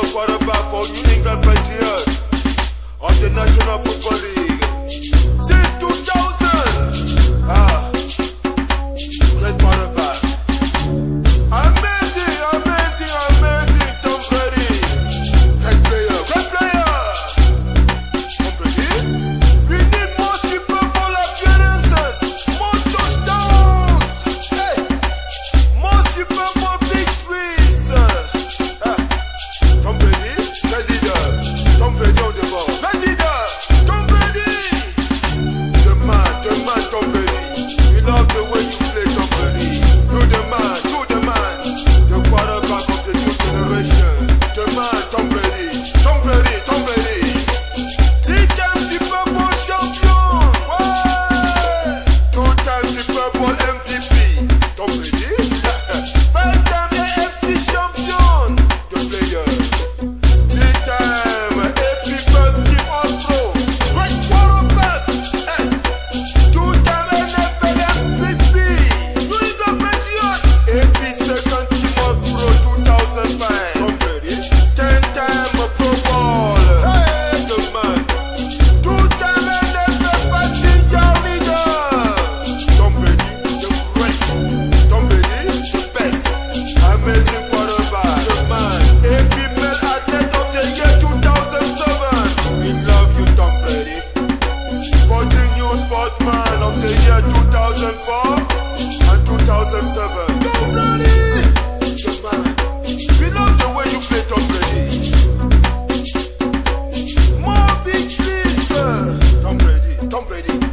football quarterback for New England Patriots of the National Football League. love the way you play company. You the you the. The quarterback of the new generation. The Tom Brady, Tom Brady, Tom Brady. Three-time Super Bowl champion. Two-time Super Bowl MVP. 2004 and 2007. We love the way you play ready. More